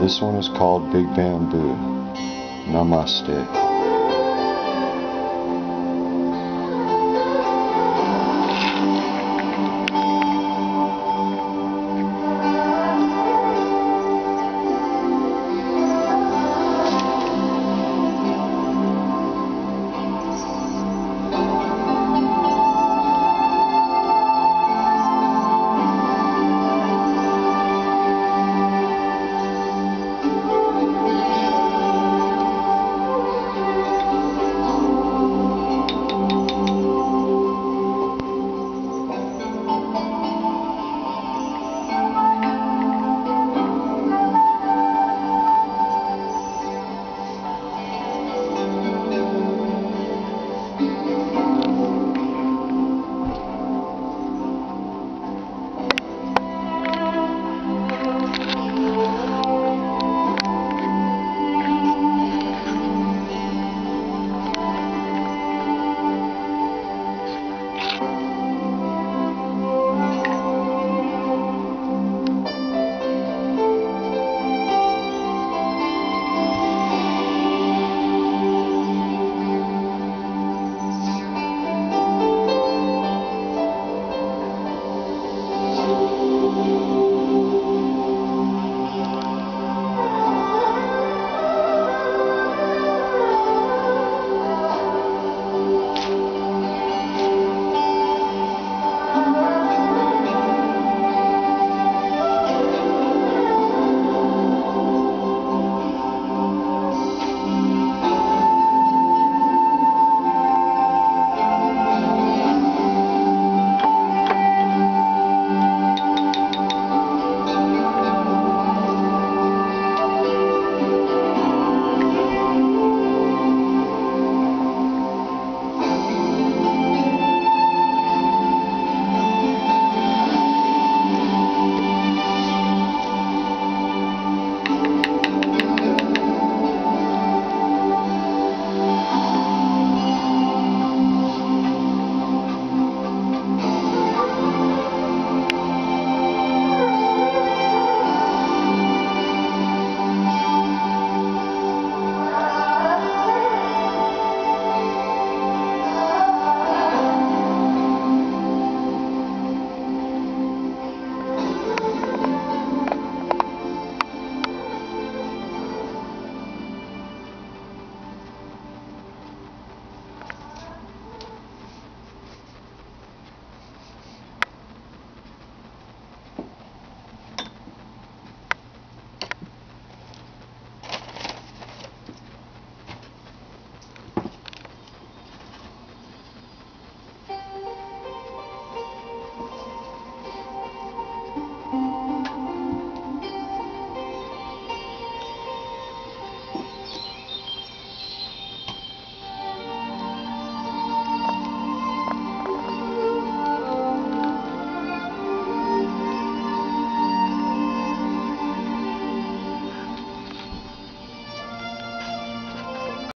This one is called Big Bamboo. Namaste.